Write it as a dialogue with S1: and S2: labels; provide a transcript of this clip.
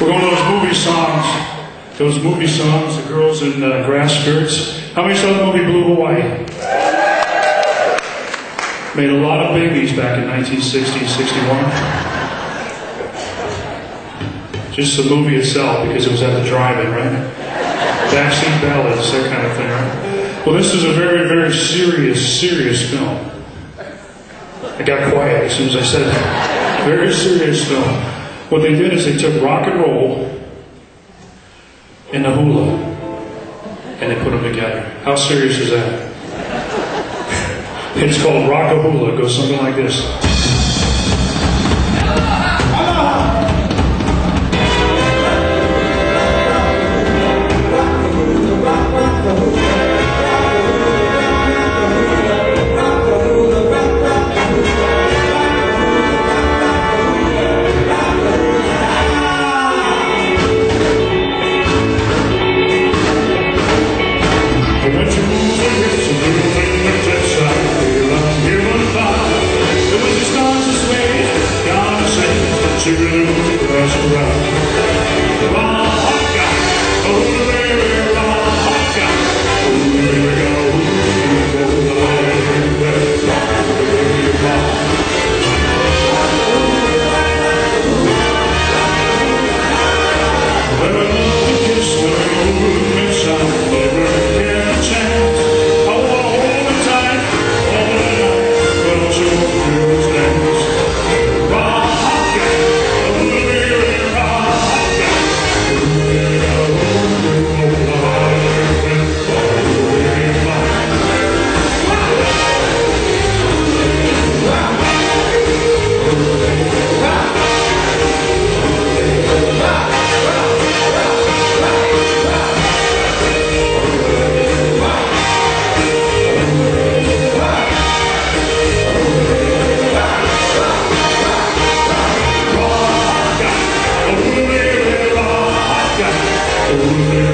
S1: We're going to those movie songs. Those movie songs, the girls in uh, grass skirts. How many saw the movie Blue Hawaii? Made a lot of babies back in 1960 61. Just the movie itself, because it was at the drive-in, right? Backseat ballads, that kind of thing, right? Well, this is a very, very serious, serious film. I got quiet as soon as I said that. Very serious film. What they did is they took rock and roll and the hula and they put them together. How serious is that? It's called Rockahula. It goes something like this. Want to crash around. Lord.